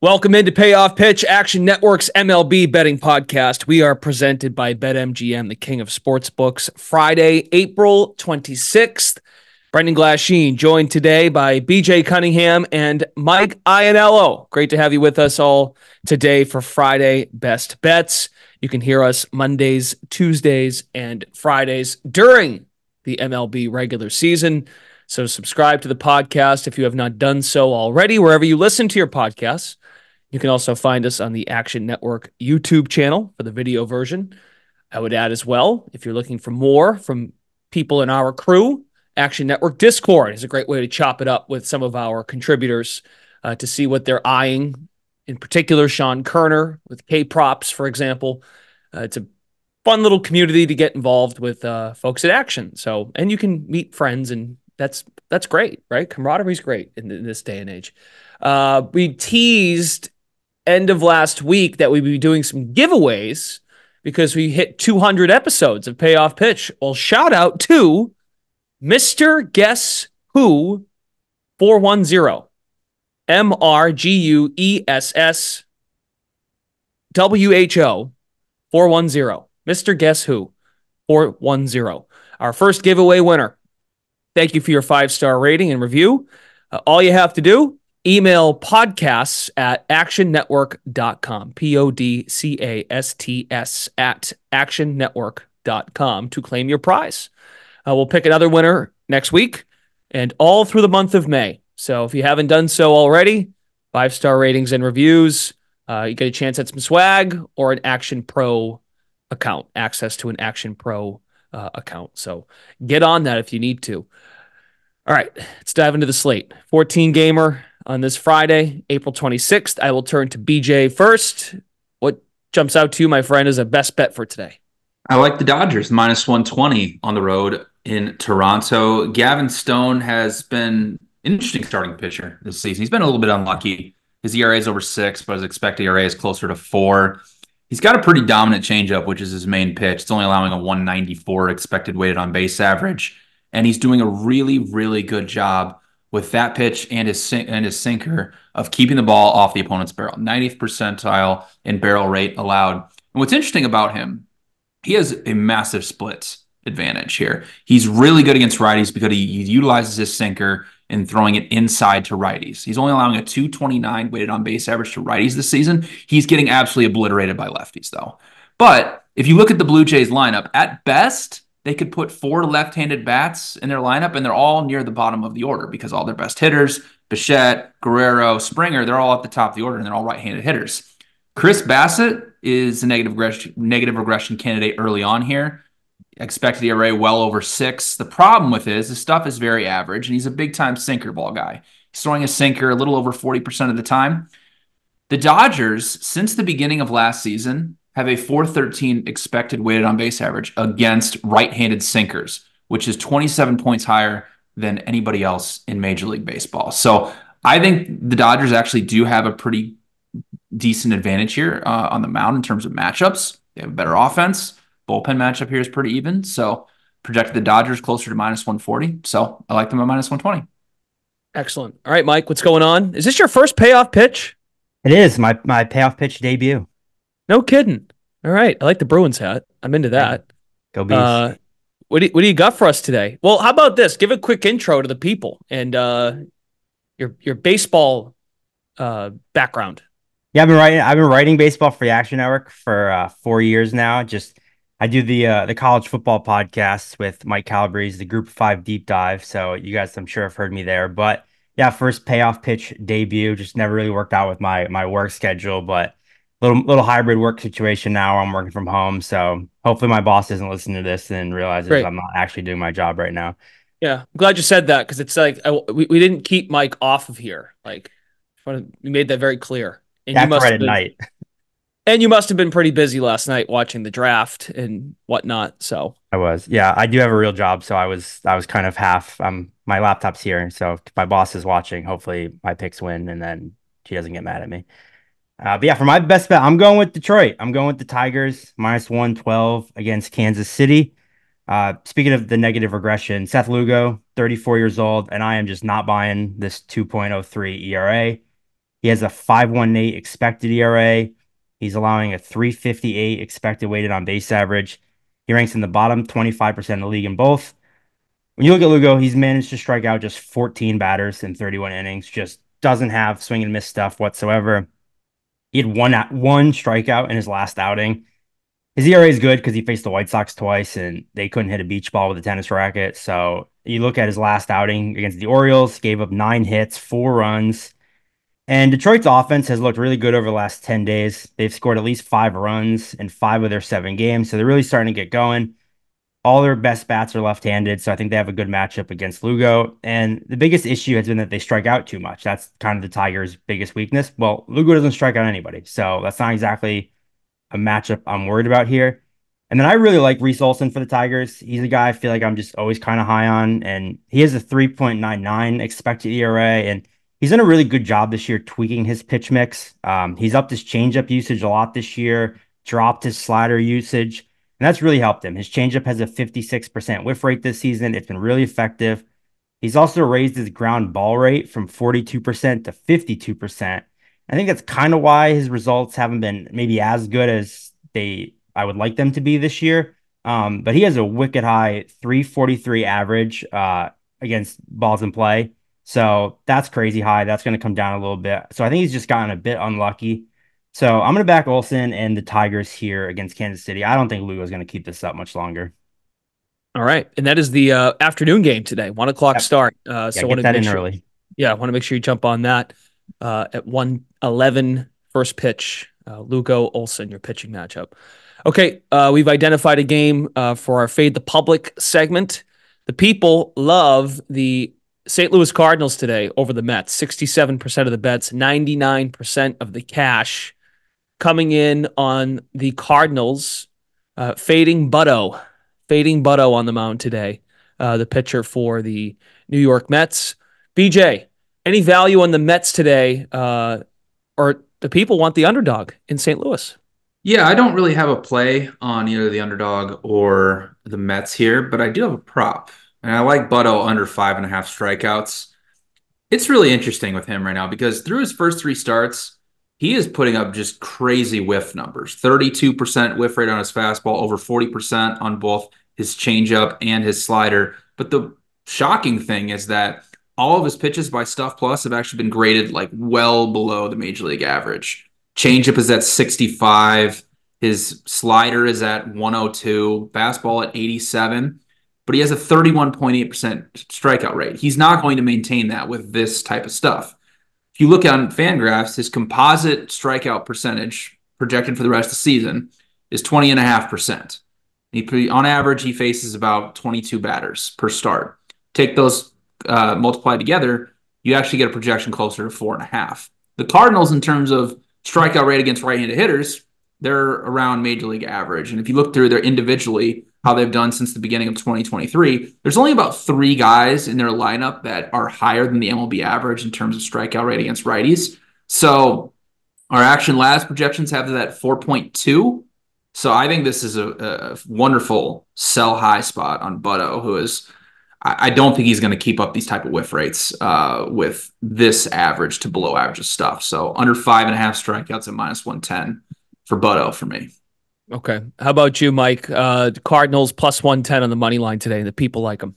Welcome into Payoff Pitch Action Network's MLB betting podcast. We are presented by BetMGM, the king of sports books. Friday, April 26th. Brendan Glasheen joined today by BJ Cunningham and Mike Ianniello. Great to have you with us all today for Friday Best Bets. You can hear us Mondays, Tuesdays, and Fridays during the MLB regular season. So subscribe to the podcast if you have not done so already, wherever you listen to your podcasts. You can also find us on the Action Network YouTube channel for the video version. I would add as well, if you're looking for more from people in our crew, Action Network Discord is a great way to chop it up with some of our contributors uh, to see what they're eyeing. In particular, Sean Koerner with K Props, for example. Uh, it's a fun little community to get involved with uh, folks at Action. So, and you can meet friends, and that's that's great, right? Camaraderie is great in, in, this day and age. Uh, we teased end of last week that we'd be doing some giveaways because we hit 200 episodes of Payoff Pitch. Well, shout out to Mr. Guess Who 410. M R G U E S S W H O 410. Mr. Guess Who 410. Our first giveaway winner. Thank you for your five star rating and review. Uh, all you have to do Email podcasts at actionnetwork.com, P O D C A S T S at actionnetwork.com to claim your prize. Uh, we'll pick another winner next week and all through the month of May. So if you haven't done so already, five star ratings and reviews, uh, you get a chance at some swag or an Action Pro account, access to an Action Pro uh, account. So get on that if you need to. All right, let's dive into the slate. 14 gamer, on this Friday, April 26th. I will turn to BJ first. What jumps out to you, my friend, is a best bet for today? I like the Dodgers minus 120 on the road in Toronto. Gavin Stone has been interesting starting pitcher this season. He's been a little bit unlucky. His ERA is over six, but his expected ERA is closer to four. He's got a pretty dominant changeup, which is his main pitch. It's only allowing a 194 expected weighted on base average. And he's doing a really, really good job with that pitch and his and his sinker of keeping the ball off the opponent's barrel. 90th percentile in barrel rate allowed. And what's interesting about him, he has a massive split advantage here. He's really good against righties because he, he utilizes his sinker and throwing it inside to righties. He's only allowing a 229 weighted on base average to righties this season. He's getting absolutely obliterated by lefties though. But if you look at the Blue Jays lineup, at best, they could put four left-handed bats in their lineup, and they're all near the bottom of the order because all their best hitters, Bichette, Guerrero, Springer, they're all at the top of the order, and they're all right-handed hitters. Chris Bassitt is a negative regression, negative regression candidate early on here. Expected ERA well over six. The problem with it is his stuff is very average, and he's a big-time sinker ball guy. He's throwing a sinker a little over 40% of the time. The Dodgers, since the beginning of last season, have a 413 expected weighted on base average against right-handed sinkers, which is 27 points higher than anybody else in Major League Baseball. So I think the Dodgers actually do have a pretty decent advantage here uh, on the mound in terms of matchups. They have a better offense. Bullpen matchup here is pretty even. So projected the Dodgers closer to minus 140. So I like them at minus 120. Excellent. All right, Mike, what's going on? Is this your first payoff pitch? It is my my payoff pitch debut. No kidding. All right. I like the Bruins hat. I'm into that. Go Bees. Uh, what, do, what do you got for us today? Well, how about this? Give a quick intro to the people and uh, your your baseball uh, background. Yeah, I've been writing. I've been writing baseball for the Action Network for uh, four years now. Just I do the uh, the college football podcast with Mike Calabrese, the Group Five Deep Dive. So you guys, I'm sure, have heard me there. But yeah, first payoff pitch debut. Just never really worked out with my my work schedule, but little little hybrid work situation now. I'm working from home, so hopefully my boss doesn't listen to this and realizes I'm not actually doing my job right now. Yeah, I'm glad you said that because it's like I, we we didn't keep Mike off of here. Like we made that very clear. And That's you must right at been, night. And you must have been pretty busy last night watching the draft and whatnot. So I was, yeah. I do have a real job, so I was, I was kind of half. Um, my laptop's here, so if my boss is watching, hopefully my picks win, and then she doesn't get mad at me. Uh, but yeah, for my best bet, I'm going with Detroit. I'm going with the Tigers minus 112 against Kansas City. Uh, speaking of the negative regression, Seth Lugo, 34 years old, and I am just not buying this 2.03 ERA. He has a 5.18 expected ERA. He's allowing a 358 expected weighted on base average. He ranks in the bottom 25% of the league in both. When you look at Lugo, he's managed to strike out just 14 batters in 31 innings, just doesn't have swing and miss stuff whatsoever. He had one at one strikeout in his last outing. His ERA is good because he faced the White Sox twice and they couldn't hit a beach ball with a tennis racket. So you look at his last outing against the Orioles, gave up nine hits, four runs. And Detroit's offense has looked really good over the last 10 days. They've scored at least five runs in five of their seven games. So they're really starting to get going. All their best bats are left handed. So I think they have a good matchup against Lugo. And the biggest issue has been that they strike out too much. That's kind of the Tigers' biggest weakness. Well, Lugo doesn't strike out anybody. So that's not exactly a matchup I'm worried about here. And then I really like Reese Olson for the Tigers. He's a guy I feel like I'm just always kind of high on, and he has a 3.99 expected ERA, and he's done a really good job this year tweaking his pitch mix. Um, he's upped his changeup usage a lot this year, dropped his slider usage, and that's really helped him. His changeup has a 56% whiff rate this season. It's been really effective. He's also raised his ground ball rate from 42% to 52%. I think that's kind of why his results haven't been maybe as good as they I would like them to be this year. Um, but he has a wicked high 343 average uh, against balls in play. So that's crazy high. That's going to come down a little bit. So I think he's just gotten a bit unlucky. So I'm going to back Olson and the Tigers here against Kansas City. I don't think Lugo is going to keep this up much longer. All right, and that is the uh, afternoon game today, one o'clock yep. start. Uh, so yeah, get that in sure, early. Yeah, I want to make sure you jump on that uh, at 111 first pitch. Uh, Lugo Olson, your pitching matchup. Okay, uh, we've identified a game uh, for our Fade the Public segment. The people love the St. Louis Cardinals today over the Mets. 67% of the bets, 99% of the cash coming in on the Cardinals, uh, fading Butto, fading Butto on the mound today, uh, the pitcher for the New York Mets. BJ, any value on the Mets today, uh, or the people want the underdog in St. Louis? Yeah, I don't really have a play on either the underdog or the Mets here, but I do have a prop, and I like Butto under five and a half strikeouts. It's really interesting with him right now because through his first three starts, he is putting up just crazy whiff numbers 32% whiff rate on his fastball, over 40% on both his changeup and his slider. But the shocking thing is that all of his pitches by Stuff Plus have actually been graded like well below the major league average. Changeup is at 65. His slider is at 102. Fastball at 87. But he has a 31.8% strikeout rate. He's not going to maintain that with this type of stuff. You look on Fangraphs, his composite strikeout percentage projected for the rest of the season is 20.5%. He, on average, he faces about 22 batters per start. Take those uh, multiplied together, you actually get a projection closer to four and a half. The Cardinals, in terms of strikeout rate against right-handed hitters, they're around major league average. And if you look through their individually, how they've done since the beginning of 2023, there's only about three guys in their lineup that are higher than the MLB average in terms of strikeout rate against righties. So our action labs projections have that 4.2. So I think this is a, a wonderful sell high spot on Butto, who is I, don't think he's going to keep up these type of whiff rates uh, with this average to below average of stuff. So under five and a half strikeouts at minus one ten for Butto for me. Okay, how about you, Mike? Uh, Cardinals plus one ten on the money line today. The people like them.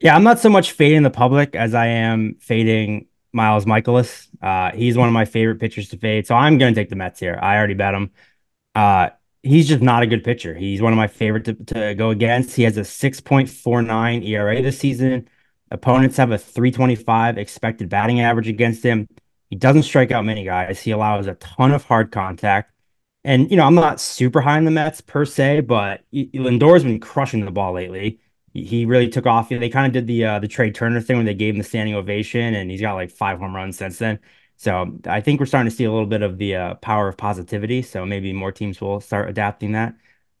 Yeah, I'm not so much fading the public as I am fading Miles Mikolas. Uh, he's one of my favorite pitchers to fade, so I'm going to take the Mets here. I already bet him. Uh, he's just not a good pitcher. He's one of my favorite to, to go against. He has a 6.49 ERA this season. Opponents have a 325 expected batting average against him. He doesn't strike out many guys. He allows a ton of hard contact. And, you know, I'm not super high on the Mets per se, but Lindor's been crushing the ball lately. He really took off. They kind of did the uh, the Trea Turner thing when they gave him the standing ovation, and he's got like five home runs since then. So I think we're starting to see a little bit of the uh, power of positivity. So maybe more teams will start adapting that.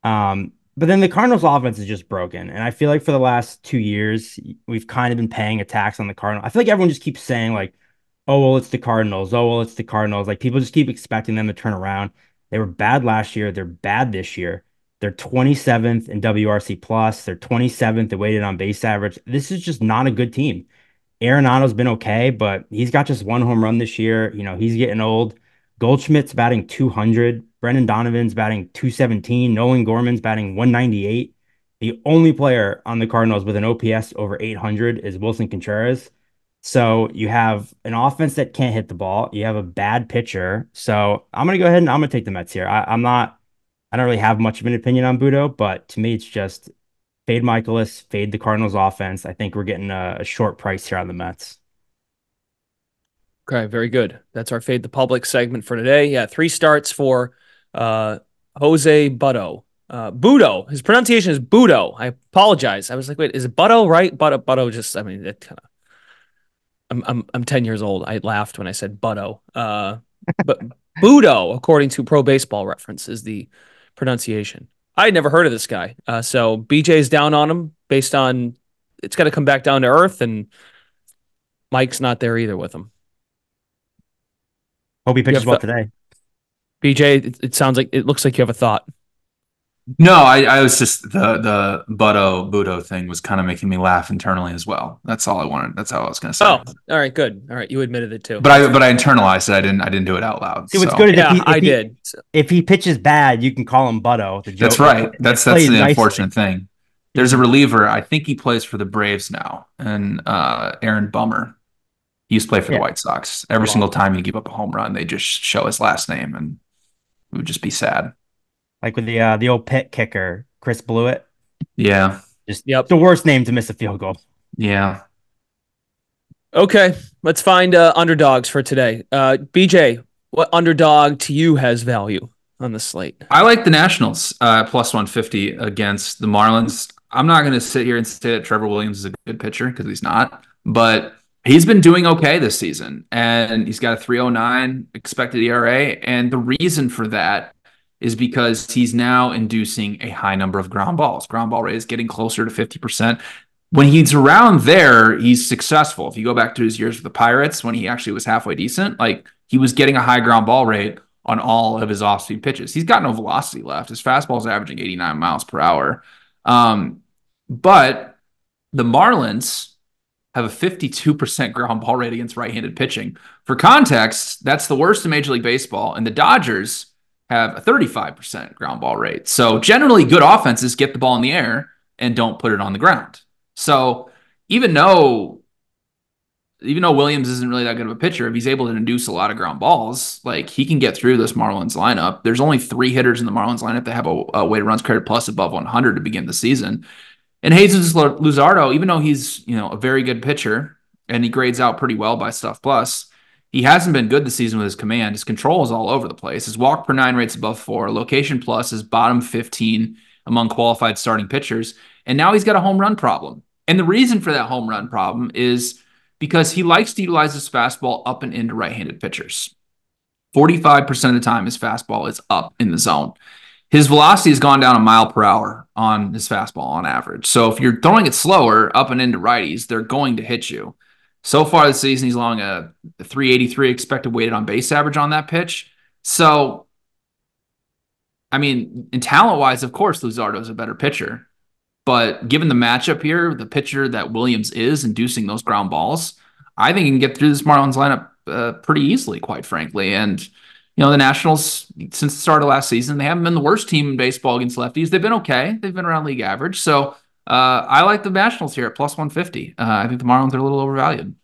Um, but then the Cardinals' offense is just broken, and I feel like for the last two years we've kind of been paying attacks on the Cardinals. I feel like everyone just keeps saying like, "Oh well, it's the Cardinals. Oh well, it's the Cardinals." Like people just keep expecting them to turn around. They were bad last year. They're bad this year. They're 27th in WRC plus. They're 27th in weighted on base average. This is just not a good team. Arenado's been okay, but he's got just one home run this year. You know, he's getting old. Goldschmidt's batting 200. Brendan Donovan's batting 217. Nolan Gorman's batting 198. The only player on the Cardinals with an OPS over 800 is Willson Contreras. So you have an offense that can't hit the ball. You have a bad pitcher. So I'm going to go ahead and I'm going to take the Mets here. I, am not, I don't really have much of an opinion on Budo, but to me, it's just fade Mikolas, fade the Cardinals offense. I think we're getting a, a short price here on the Mets. Okay, very good. That's our fade the public segment for today. Yeah, three starts for uh, Jose Butto. Uh, Budo. His pronunciation is Budo. I apologize. I was like, wait, is it Butto? Right? Butto. Butto. Just. I mean, it kind of. I'm I'm I'm ten years old. I laughed when I said Butto. Uh, but Budo, according to Pro Baseball Reference, is the pronunciation. I had never heard of this guy. Uh, so BJ's down on him based on it's got to come back down to earth, and Mike's not there either with him. Hope he pitches well today. BJ, it, it, sounds like it looks like you have a thought. No, I, I was just the the Butto Budo thing was kind of making me laugh internally as well. That's all I wanted. That's all I was going to say. Oh, all right, good. All right, you admitted it too. But I but I internalized it. I didn't I didn't do it out loud. See, what's so. good yeah, if he, if I he, did. If he pitches bad, you can call him Butto. That's right. That's that's the unfortunate thing. There's a reliever. I think he plays for the Braves now, and uh, Aaron Bummer. He used to play for yeah. the White Sox. Every single time he give up a home run, they just show his last name, and it would just be sad. Like with the uh, the old Pitt kicker, Chris Blewitt. Yeah. Just yep. the worst name to miss a field goal. Yeah. Okay, let's find uh, underdogs for today. Uh, BJ, what underdog to you has value on the slate? I like the Nationals uh, plus 150 against the Marlins. I'm not going to sit here and say that Trevor Williams is a good pitcher because he's not, but he's been doing okay this season and he's got a 309 expected ERA. And the reason for that is because he's now inducing a high number of ground balls. Ground ball rate is getting closer to 50%. When he's around there, he's successful. If you go back to his years with the Pirates, when he actually was halfway decent, like he was getting a high ground ball rate on all of his off speed pitches. He's got no velocity left. His fastball is averaging 89 miles per hour. Um, but the Marlins, have a 52% ground ball rate against right-handed pitching. For context, that's the worst in Major League Baseball, and the Dodgers have a 35% ground ball rate. So generally, good offenses get the ball in the air and don't put it on the ground. So even though even though Williams isn't really that good of a pitcher, if he's able to induce a lot of ground balls, like he can get through this Marlins lineup. There's only three hitters in the Marlins lineup that have a, a weighted runs created plus above 100 to begin the season. And Jesus Luzardo, even though he's you know a very good pitcher and he grades out pretty well by Stuff Plus, he hasn't been good this season with his command. His control is all over the place. His walk per nine rates above four. Location plus is bottom 15 among qualified starting pitchers. And now he's got a home run problem. And the reason for that home run problem is because he likes to utilize his fastball up and into right handed pitchers. 45% of the time, his fastball is up in the zone his velocity has gone down a mile per hour on his fastball on average. So if you're throwing it slower up and into righties, they're going to hit you. So far this season, he's along a 383 expected weighted on base average on that pitch. So, I mean, in talent wise, of course, Luzardo is a better pitcher. But given the matchup here, the pitcher that Williams is inducing those ground balls, I think he can get through this Marlins lineup uh, pretty easily, quite frankly. And you know, the Nationals, since the start of last season, they haven't been the worst team in baseball against lefties. They've been okay. They've been around league average. So uh, I like the Nationals here at plus 150. Uh, I think the Marlins are a little overvalued.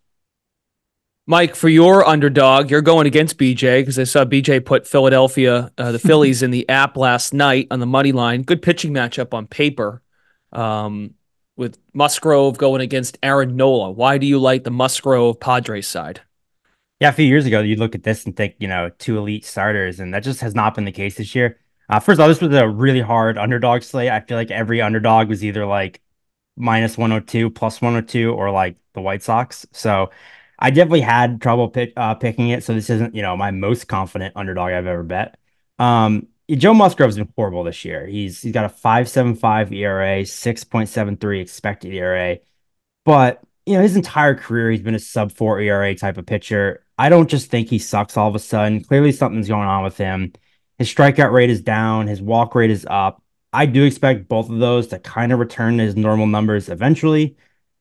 Mike, for your underdog, you're going against BJ because I saw BJ put Philadelphia, uh, the Phillies, in the app last night on the money line. Good pitching matchup on paper um, with Musgrove going against Aaron Nola. Why do you like the Musgrove Padres side? Yeah, a few years ago, you'd look at this and think, you know, two elite starters, and that just has not been the case this year. Uh, first of all, this was a really hard underdog slate. I feel like every underdog was either like minus 102, plus 102, or like the White Sox. So I definitely had trouble pick, uh, picking it. So this isn't, you know, my most confident underdog I've ever bet. Um, Joe Musgrove's been horrible this year. He's he's got a 5.75 ERA, 6.73 expected ERA. But, you know, his entire career he's been a sub 4 ERA type of pitcher. I don't just think he sucks all of a sudden. Clearly, something's going on with him. His strikeout rate is down, his walk rate is up. I do expect both of those to kind of return to his normal numbers eventually.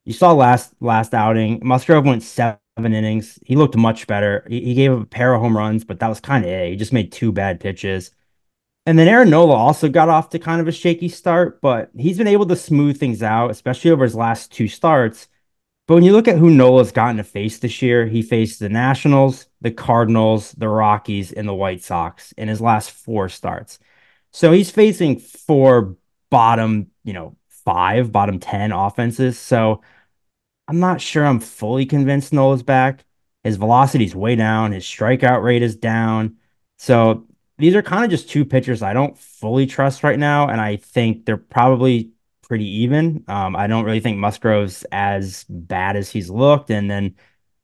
You saw last last outing, Musgrove went seven innings. He looked much better. He, he gave up a pair of home runs, but that was kind of it. He just made two bad pitches. And then Aaron Nola also got off to kind of a shaky start, but he's been able to smooth things out, especially over his last two starts. But when you look at who Nola's gotten to face this year, he faced the Nationals, the Cardinals, the Rockies, and the White Sox in his last four starts. So he's facing four bottom, you know, five, bottom 10 offenses. So I'm not sure I'm fully convinced Nola's back. His velocity is way down, his strikeout rate is down. So these are kind of just two pitchers I don't fully trust right now. And I think they're probably pretty even. Um, I don't really think Musgrove's as bad as he's looked. And then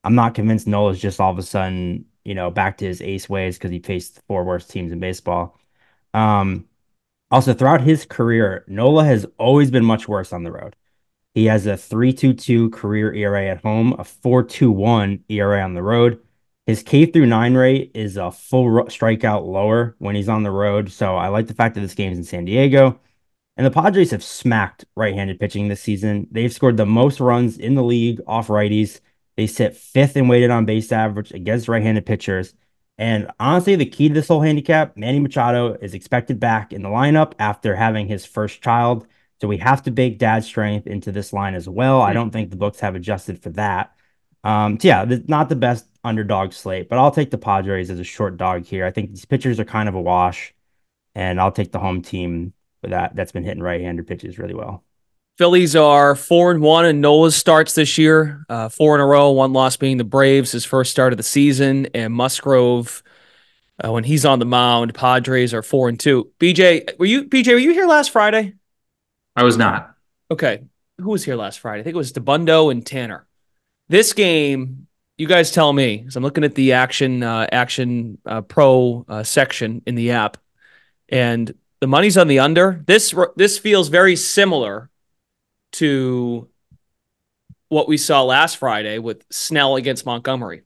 I'm not convinced Nola's just all of a sudden, you know, back to his ace ways because he faced four worst teams in baseball. Um, also, throughout his career, Nola has always been much worse on the road. He has a 3.22 career ERA at home, a 4.21 ERA on the road. His K through nine rate is a full strikeout lower when he's on the road. So I like the fact that this game's in San Diego. And the Padres have smacked right handed pitching this season. They've scored the most runs in the league off righties. They sit fifth in weighted on base average against right handed pitchers. And honestly, the key to this whole handicap, Manny Machado is expected back in the lineup after having his first child. So we have to bake dad's strength into this line as well. I don't think the books have adjusted for that. Um, so yeah, not the best underdog slate, but I'll take the Padres as a short dog here. I think these pitchers are kind of a wash, and I'll take the home team for that. That's been hitting right-handed pitches really well. Phillies are four and one in Nola's starts this year, uh, four in a row. One loss being the Braves, his first start of the season, and Musgrove. Uh, when he's on the mound, Padres are four and two. BJ, were you BJ? Were you here last Friday? I was not. Okay, who was here last Friday? I think it was DeBundo and Tanner. This game, you guys tell me. Because I'm looking at the action uh, action uh, pro uh, section in the app, and the money's on the under. This this feels very similar to what we saw last Friday with Snell against Montgomery.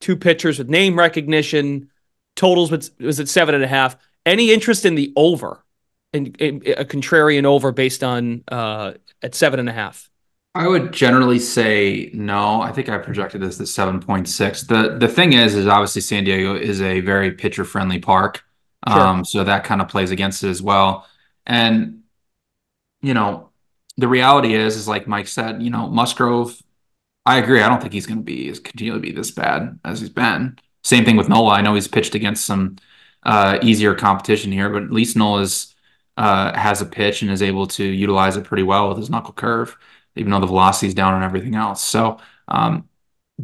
Two pitchers with name recognition, totals was, was at seven and a half. Any interest in the over, in, in a contrarian over based on uh, at seven and a half? I would generally say no. I think I projected this at seven point six. the The thing is, is obviously San Diego is a very pitcher friendly park, sure. um, so that kind of plays against it as well. And you know, the reality is, is like Mike said, you know, Musgrove. I agree. I don't think he's going to be continue to be this bad as he's been. Same thing with Nola. I know he's pitched against some uh, easier competition here, but at least Nola's uh, has a pitch and is able to utilize it pretty well with his knuckle curve, even though the velocity is down and everything else. So um,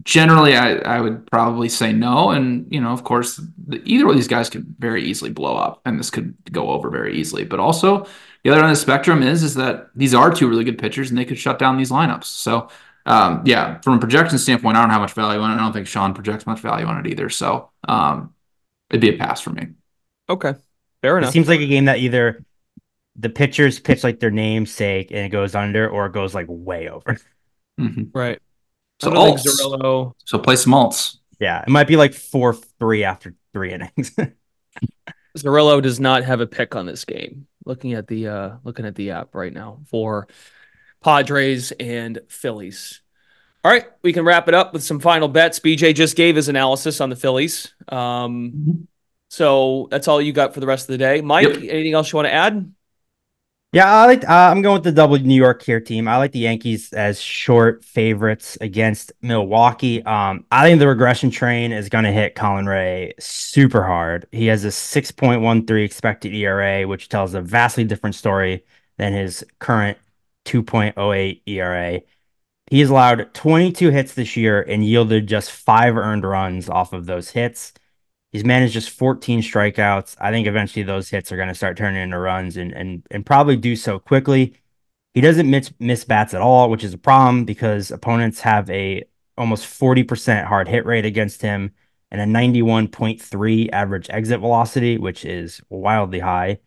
generally, I, I would probably say no. And you know, of course, the, either of these guys could very easily blow up, and this could go over very easily. But also, the other end of the spectrum is is that these are two really good pitchers, and they could shut down these lineups. So, um, yeah, from a projection standpoint, I don't have much value on it. I don't think Sean projects much value on it either. So, um, it'd be a pass for me. Okay, fair enough. It seems like a game that either the pitchers pitch like their namesake and it goes under, or it goes like way over. Mm-hmm. Right. So alts. So play some alts. Yeah, it might be like four three after three innings. Zerillo does not have a pick on this game looking at the uh, looking at the app right now for Padres and Phillies. All right, we can wrap it up with some final bets. BJ just gave his analysis on the Phillies. Um, mm-hmm. So that's all you got for the rest of the day. Mike, yep. anything else you want to add? Yeah, I like. Uh, I'm going with the double New York here team. I like the Yankees as short favorites against Milwaukee. Um, I think the regression train is going to hit Colin Rea super hard. He has a 6.13 expected ERA, which tells a vastly different story than his current 2.08 ERA. He's allowed 22 hits this year and yielded just five earned runs off of those hits. He's managed just 14 strikeouts. I think eventually those hits are going to start turning into runs and and and probably do so quickly. He doesn't miss, miss bats at all, which is a problem because opponents have a almost 40% hard hit rate against him and a 91.3 average exit velocity, which is wildly high.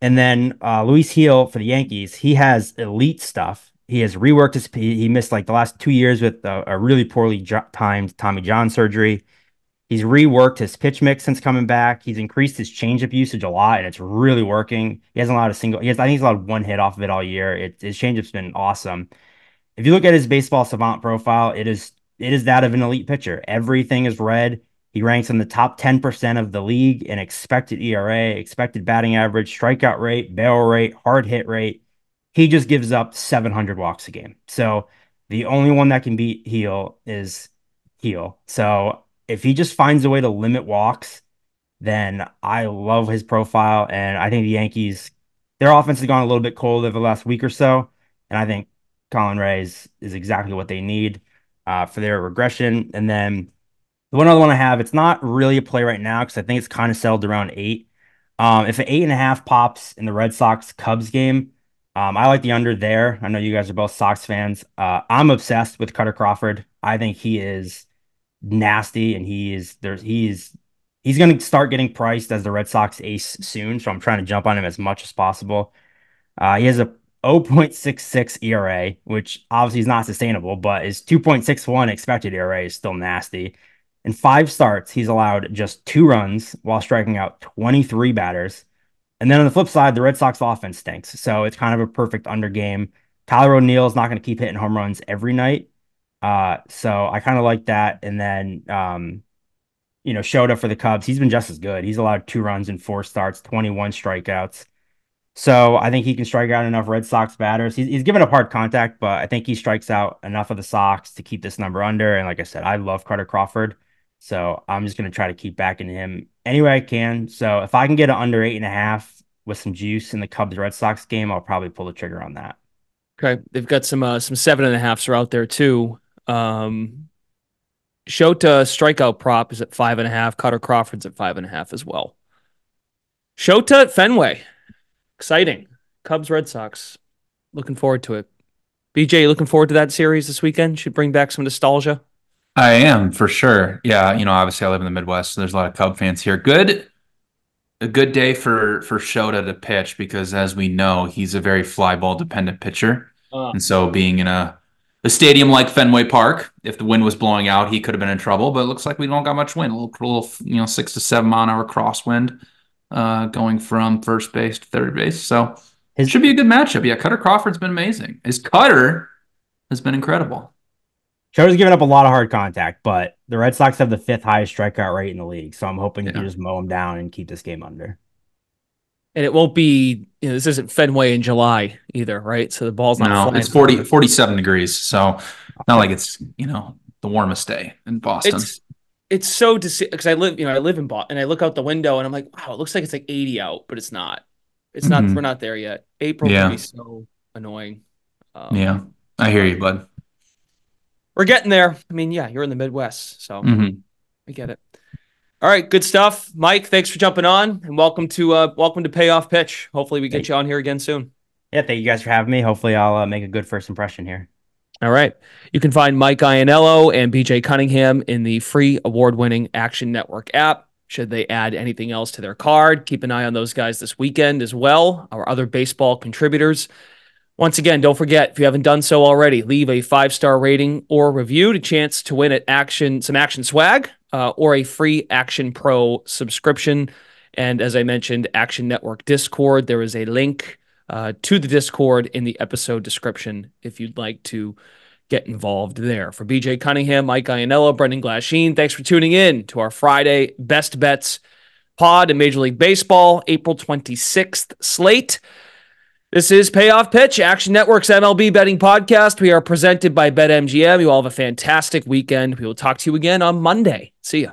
And then uh, Luis Gil for the Yankees, he has elite stuff. He has reworked his. He missed like the last two years with a, a really poorly timed Tommy John surgery. He's reworked his pitch mix since coming back. He's increased his changeup usage a lot, and it's really working. He hasn't allowed a single. He has, I think he's allowed one hit off of it all year. It, his changeup's been awesome. if you look at his baseball savant profile, it is it is that of an elite pitcher. Everything is red. He ranks in the top 10% of the league in expected ERA, expected batting average, strikeout rate, barrel rate, hard hit rate. He just gives up 700 walks a game. So the only one that can beat Gil is Gil. So if he just finds a way to limit walks, then I love his profile. And I think the Yankees, their offense has gone a little bit cold over the last week or so. And I think Colin Rea is, is exactly what they need uh, for their regression. And then the one other one I have, it's not really a play right now because I think it's kind of settled around eight. Um, if an eight and a half pops in the Red Sox Cubs game, um, I like the under there. I know you guys are both Sox fans. Uh, I'm obsessed with Kutter Crawford. I think he is nasty, and he is there's he's he's going to start getting priced as the Red Sox ace soon. So I'm trying to jump on him as much as possible. Uh, he has a 0.66 ERA, which obviously is not sustainable, but his 2.61 expected ERA is still nasty. In five starts, he's allowed just two runs while striking out 23 batters. And then on the flip side, the Red Sox offense stinks. So it's kind of a perfect under game. Tyler O'Neill is not going to keep hitting home runs every night. Uh, so I kind of like that. And then, um, you know, Shota for the Cubs. He's been just as good. He's allowed two runs in four starts, 21 strikeouts. So I think he can strike out enough Red Sox batters. He's, he's given up hard contact, but I think he strikes out enough of the Sox to keep this number under. And like I said, I love Carter Crawford. So I'm just going to try to keep backing him any way I can. So if I can get an under eight and a half with some juice in the Cubs Red Sox game, I'll probably pull the trigger on that. Okay. They've got some uh, some seven and a halfs are out there too. Um, Shota strikeout prop is at five and a half. Kutter Crawford's at five and a half as well. Shota at Fenway. Exciting. Cubs Red Sox. Looking forward to it. BJ, looking forward to that series this weekend? Should bring back some nostalgia. I am for sure. Yeah, you know, obviously I live in the Midwest, so there's a lot of Cub fans here. Good, a good day for for Shota to pitch because, as we know, he's a very fly ball dependent pitcher, uh. and so being in a a stadium like Fenway Park, if the wind was blowing out, he could have been in trouble. But it looks like we don't got much wind. A little, little you know, six to seven mile an hour crosswind uh, going from first base to third base. So it should be a good matchup. Yeah, Kutter Crawford's been amazing. His cutter has been incredible. Shota's given up a lot of hard contact, but the Red Sox have the fifth highest strikeout rate in the league. So I'm hoping yeah. to just mow him down and keep this game under. And it won't be, you know, this isn't Fenway in July either, right? So the ball's not. No, it's 40, 47 degrees. So not like it's, you know, the warmest day in Boston. It's, it's so because I live, you know, I live in Boston and I look out the window and I'm like, wow, it looks like it's like 80 out, but it's not. It's mm-hmm. not. We're not there yet. April yeah. be so annoying. Um, yeah, I hear you, bud we're getting there. I mean, yeah, you're in the Midwest, so mm-hmm. I get it. All right, good stuff, Mike. Thanks for jumping on, and welcome to uh, welcome to Payoff Pitch. Hopefully, we get you on here again soon. Yeah, thank you guys for having me. Hopefully, I'll uh, make a good first impression here. All right. You can find Mike Ianniello and BJ Cunningham in the free award winning Action Network app. Should they add anything else to their card, keep an eye on those guys this weekend as well. Our other baseball contributors. Once again, don't forget if you haven't done so already, leave a five star rating or review to chance to win at action some action swag uh, or a free Action Pro subscription. And as I mentioned, Action Network Discord. There is a link uh, to the Discord in the episode description if you'd like to get involved there. For BJ Cunningham, Mike Ianniello, Brendan Glasheen, thanks for tuning in to our Friday Best Bets pod in Major League Baseball, April 26th slate. This is Payoff Pitch, Action Network's MLB betting podcast. We are presented by BetMGM. You all have a fantastic weekend. We will talk to you again on Monday. See ya.